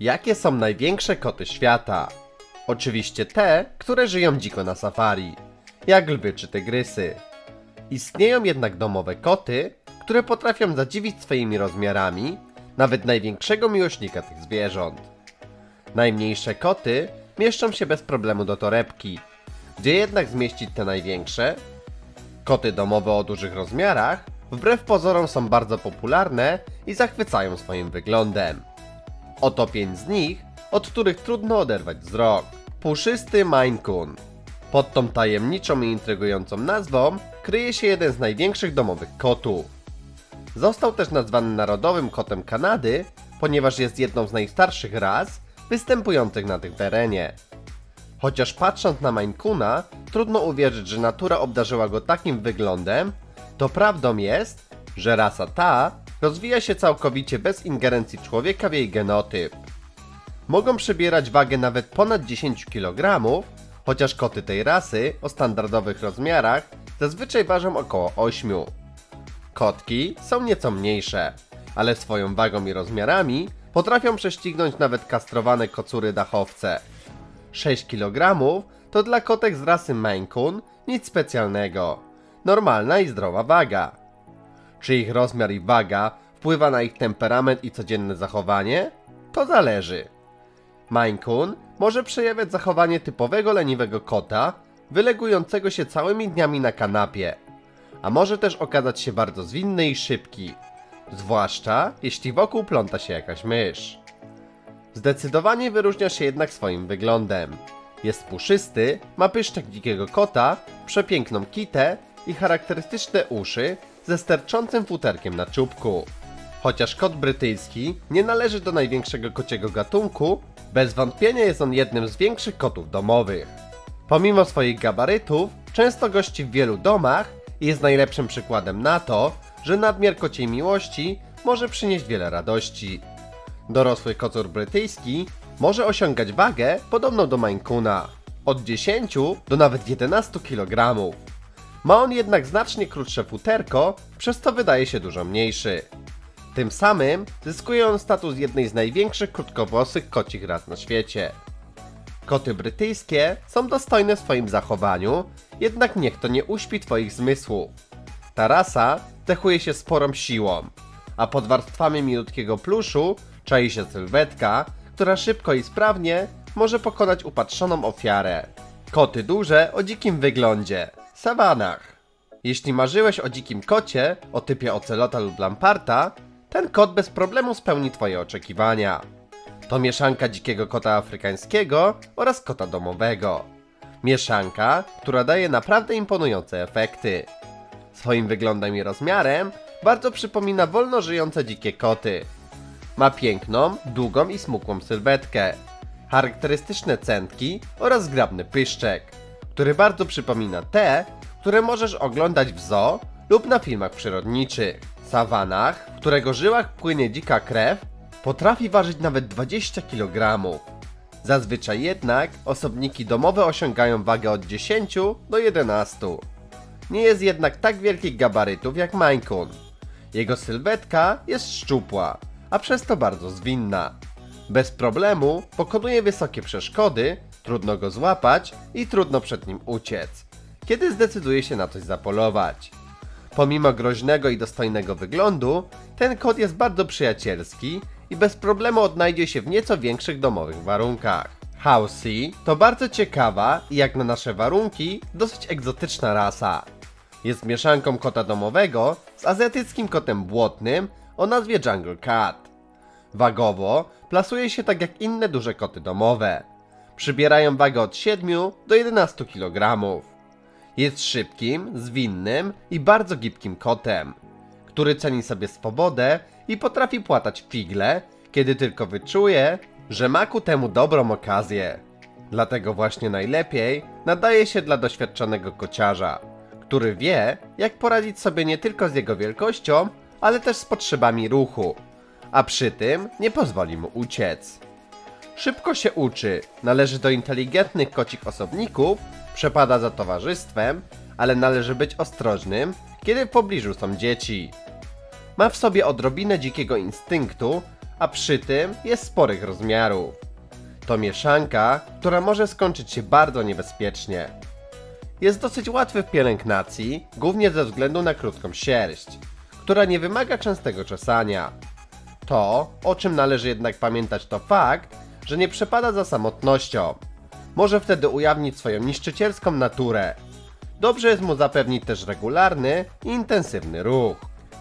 Jakie są największe koty świata? Oczywiście te, które żyją dziko na safari, jak lwy czy tygrysy. Istnieją jednak domowe koty, które potrafią zadziwić swoimi rozmiarami nawet największego miłośnika tych zwierząt. Najmniejsze koty mieszczą się bez problemu do torebki, gdzie jednak zmieścić te największe? Koty domowe o dużych rozmiarach wbrew pozorom są bardzo popularne i zachwycają swoim wyglądem. Oto pięć z nich, od których trudno oderwać wzrok. Puszysty Maine Coon. Pod tą tajemniczą i intrygującą nazwą kryje się jeden z największych domowych kotów. Został też nazwany narodowym kotem Kanady, ponieważ jest jedną z najstarszych ras występujących na tym terenie. Chociaż patrząc na Maine Coona, trudno uwierzyć, że natura obdarzyła go takim wyglądem, to prawdą jest, że rasa ta rozwija się całkowicie bez ingerencji człowieka w jej genotyp. Mogą przybierać wagę nawet ponad 10 kg, chociaż koty tej rasy o standardowych rozmiarach zazwyczaj ważą około 8. Kotki są nieco mniejsze, ale swoją wagą i rozmiarami potrafią prześcignąć nawet kastrowane kocury dachowce. 6 kg to dla kotek z rasy Maine Coon nic specjalnego. Normalna i zdrowa waga. Czy ich rozmiar i waga wpływa na ich temperament i codzienne zachowanie? To zależy. Maine Coon może przejawiać zachowanie typowego leniwego kota, wylegującego się całymi dniami na kanapie, a może też okazać się bardzo zwinny i szybki, zwłaszcza jeśli wokół pląta się jakaś mysz. Zdecydowanie wyróżnia się jednak swoim wyglądem. Jest puszysty, ma pyszczek dzikiego kota, przepiękną kitę i charakterystyczne uszy ze sterczącym futerkiem na czubku. Chociaż kot brytyjski nie należy do największego kociego gatunku, bez wątpienia jest on jednym z większych kotów domowych. Pomimo swoich gabarytów, często gości w wielu domach i jest najlepszym przykładem na to, że nadmiar kociej miłości może przynieść wiele radości. Dorosły kocur brytyjski może osiągać wagę podobną do Maine Coona, od 10 do nawet 11 kg. Ma on jednak znacznie krótsze futerko, przez co wydaje się dużo mniejszy. Tym samym zyskuje on status jednej z największych krótkowłosych kocich ras na świecie. Koty brytyjskie są dostojne w swoim zachowaniu, jednak niech to nie uśpi twoich zmysłów. Ta rasa cechuje się sporą siłą, a pod warstwami milutkiego pluszu czai się sylwetka, która szybko i sprawnie może pokonać upatrzoną ofiarę. Koty duże o dzikim wyglądzie. Sawanach. Jeśli marzyłeś o dzikim kocie, o typie ocelota lub lamparta, ten kot bez problemu spełni twoje oczekiwania. To mieszanka dzikiego kota afrykańskiego oraz kota domowego. Mieszanka, która daje naprawdę imponujące efekty. Swoim wyglądem i rozmiarem bardzo przypomina wolno żyjące dzikie koty. Ma piękną, długą i smukłą sylwetkę, charakterystyczne cętki oraz zgrabny pyszczek, który bardzo przypomina te, które możesz oglądać w zoo lub na filmach przyrodniczych. Sawanach, w którego żyłach płynie dzika krew, potrafi ważyć nawet 20 kg. Zazwyczaj jednak osobniki domowe osiągają wagę od 10 do 11. Nie jest jednak tak wielkich gabarytów jak Maine. Jego sylwetka jest szczupła, a przez to bardzo zwinna. Bez problemu pokonuje wysokie przeszkody, trudno go złapać i trudno przed nim uciec, kiedy zdecyduje się na coś zapolować. Pomimo groźnego i dostojnego wyglądu, ten kot jest bardzo przyjacielski i bez problemu odnajdzie się w nieco większych domowych warunkach. Housey to bardzo ciekawa i jak na nasze warunki dosyć egzotyczna rasa. Jest mieszanką kota domowego z azjatyckim kotem błotnym o nazwie Jungle Cat. Wagowo plasuje się tak jak inne duże koty domowe. Przybierają wagę od 7 do 11 kg. Jest szybkim, zwinnym i bardzo gibkim kotem, który ceni sobie swobodę i potrafi płatać figle, kiedy tylko wyczuje, że ma ku temu dobrą okazję. Dlatego właśnie najlepiej nadaje się dla doświadczonego kociarza, który wie, jak poradzić sobie nie tylko z jego wielkością, ale też z potrzebami ruchu, a przy tym nie pozwoli mu uciec. Szybko się uczy, należy do inteligentnych kocich osobników, przepada za towarzystwem, ale należy być ostrożnym, kiedy w pobliżu są dzieci. Ma w sobie odrobinę dzikiego instynktu, a przy tym jest sporych rozmiarów. To mieszanka, która może skończyć się bardzo niebezpiecznie. Jest dosyć łatwy w pielęgnacji, głównie ze względu na krótką sierść, która nie wymaga częstego czesania. To, o czym należy jednak pamiętać, to fakt, że nie przepada za samotnością. Może wtedy ujawnić swoją niszczycielską naturę. Dobrze jest mu zapewnić też regularny i intensywny ruch.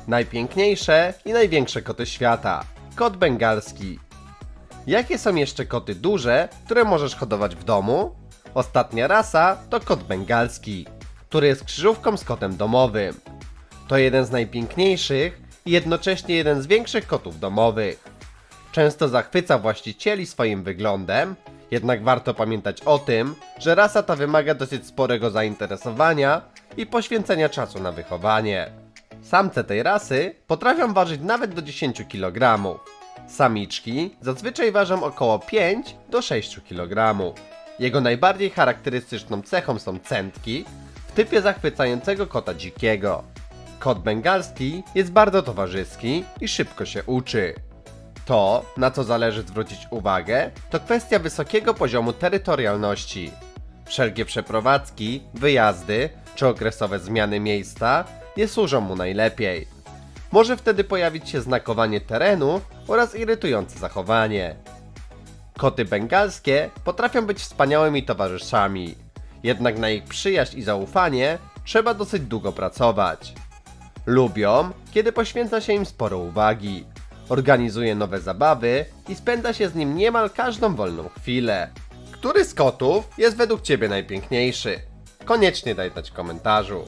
Najpiękniejsze i największe koty świata. Kot bengalski. Jakie są jeszcze koty duże, które możesz hodować w domu? Ostatnia rasa to kot bengalski, który jest krzyżówką z kotem domowym. To jeden z najpiękniejszych i jednocześnie jeden z większych kotów domowych. Często zachwyca właścicieli swoim wyglądem, jednak warto pamiętać o tym, że rasa ta wymaga dosyć sporego zainteresowania i poświęcenia czasu na wychowanie. Samce tej rasy potrafią ważyć nawet do 10 kg. Samiczki zazwyczaj ważą około 5 do 6 kg. Jego najbardziej charakterystyczną cechą są cętki w typie zachwycającego kota dzikiego. Kot bengalski jest bardzo towarzyski i szybko się uczy. To, na co zależy zwrócić uwagę, to kwestia wysokiego poziomu terytorialności. Wszelkie przeprowadzki, wyjazdy czy okresowe zmiany miejsca nie służą mu najlepiej. Może wtedy pojawić się znakowanie terenu oraz irytujące zachowanie. Koty bengalskie potrafią być wspaniałymi towarzyszami, jednak na ich przyjaźń i zaufanie trzeba dosyć długo pracować. Lubią, kiedy poświęca się im sporo uwagi, organizuje nowe zabawy i spędza się z nim niemal każdą wolną chwilę. Który z kotów jest według Ciebie najpiękniejszy? Koniecznie daj znać w komentarzu.